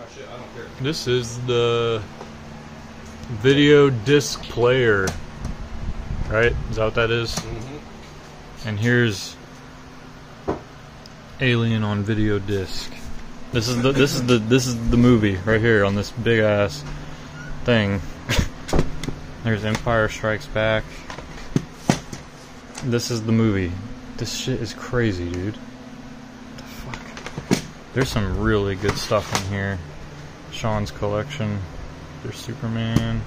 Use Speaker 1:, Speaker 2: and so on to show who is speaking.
Speaker 1: my shit. I don't care.
Speaker 2: This is the video disc player. Right? Is that what that is?
Speaker 1: Mm-hmm.
Speaker 2: And here's Alien on video disc. This is the this is the this is the movie right here on this big ass thing. There's Empire Strikes Back. This is the movie. This shit is crazy, dude. There's some really good stuff in here. Sean's collection. There's Superman.